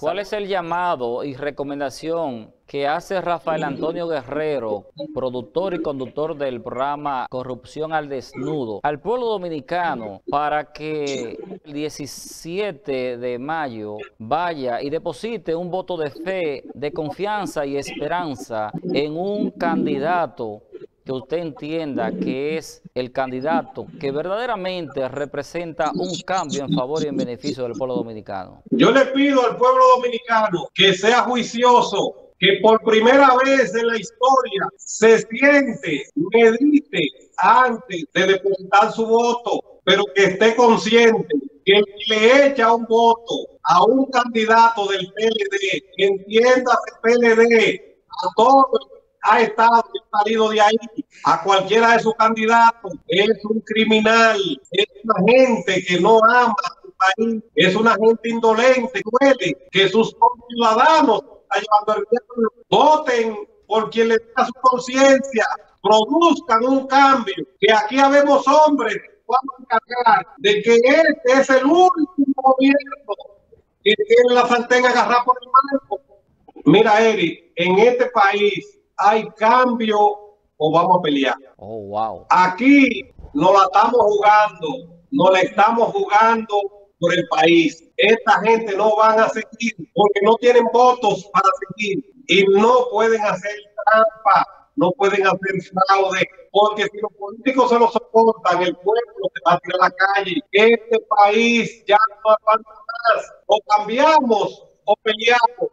¿Cuál es el llamado y recomendación que hace Rafael Antonio Guerrero, productor y conductor del programa Corrupción al Desnudo, al pueblo dominicano para que el 17 de mayo vaya y deposite un voto de fe, de confianza y esperanza en un candidato que usted entienda que es el candidato que verdaderamente representa un cambio en favor y en beneficio del pueblo dominicano? Yo le pido al pueblo dominicano que sea juicioso, que por primera vez en la historia se siente, medite antes de depositar su voto, pero que esté consciente que le echa un voto a un candidato del PLD, que entienda el PLD a todo ha estado salido de ahí a cualquiera de sus candidatos es un criminal, es una gente que no ama a su país, es una gente indolente, duele que sus ciudadanos voten por quien le da su conciencia, produzcan un cambio, que aquí habemos hombres vamos a encargar de que este es el último gobierno que tiene la sartén agarrada por el mango. Mira, Eric, en este país hay cambio o vamos a pelear. Oh, wow. Aquí no la estamos jugando, no la estamos jugando por el país. Esta gente no van a seguir porque no tienen votos para seguir y no pueden hacer trampa, no pueden hacer fraude, porque si los políticos se lo soportan, el pueblo se va a tirar a la calle. Este país ya no aguanta más. O cambiamos o peleamos